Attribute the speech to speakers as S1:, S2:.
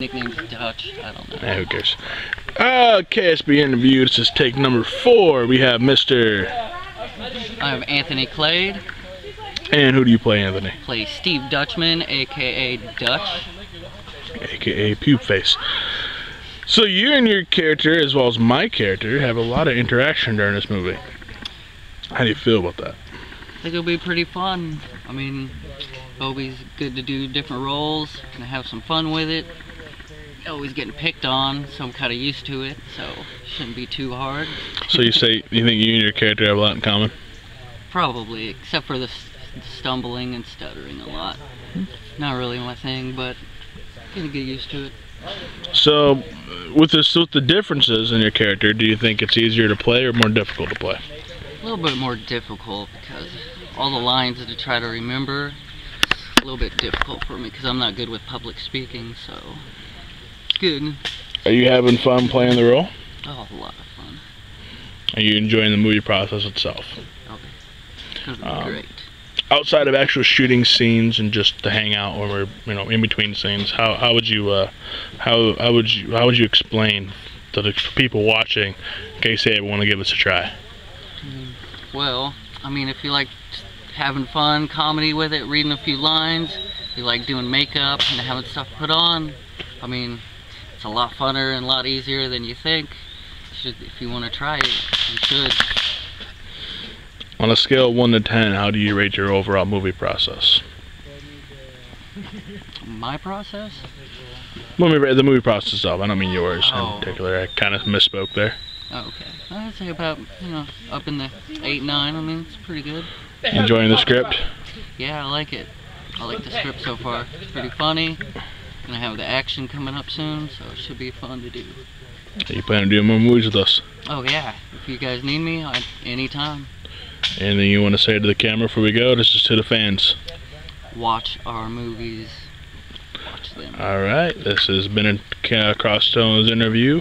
S1: Nickname's Dutch. I don't know.
S2: Eh, who cares? Uh, KSB interview. This is take number four. We have Mr.
S1: I'm Anthony Clade.
S2: And who do you play, Anthony?
S1: Play Steve Dutchman, aka Dutch.
S2: AKA Pube Face. So you and your character, as well as my character, have a lot of interaction during this movie. How do you feel about that?
S1: I think it'll be pretty fun. I mean, always good to do different roles and have some fun with it. Always getting picked on, so I'm kind of used to it, so shouldn't be too hard.
S2: So you say you think you and your character have a lot in common?
S1: Probably, except for the stumbling and stuttering a lot. Not really my thing, but gonna get used to it.
S2: So, with this, with the differences in your character, do you think it's easier to play or more difficult to play?
S1: A little bit more difficult because all the lines that to try to remember a little bit difficult for me because I'm not good with public speaking, so it's good.
S2: Are you having fun playing the role?
S1: Oh, a lot of fun.
S2: Are you enjoying the movie process itself?
S1: It's gonna be
S2: Um,
S1: great.
S2: Outside of actual shooting scenes and just the hangout when we're you know in between scenes, how how would you uh, how how would you how would you explain to the people watching in case they want to give us a try?
S1: Well, I mean, if you like having fun, comedy with it, reading a few lines, you like doing makeup and having stuff put on, I mean, it's a lot funner and a lot easier than you think. Should, if you want to try it, you should.
S2: On a scale of one to ten, how do you rate your overall movie process?
S1: My process?
S2: Movie, the movie process itself. I don't mean yours
S1: Oh.
S2: in particular. I kind of misspoke there.
S1: Oh, okay. I'd say about, you know, up in the 8, 9. I mean, it's pretty good.
S2: Enjoying the script?
S1: Yeah, I like it. I like the script so far. It's pretty funny. Gonna have the action coming up soon, so it should be fun to do.
S2: Are you planning on doing more movies with us?
S1: Oh, yeah. If you guys need me, I, anytime.
S2: Anything you want to say to the camera before we go? This is to the fans.
S1: Watch our movies. Watch them.
S2: All right. This has been a Crosstones interview.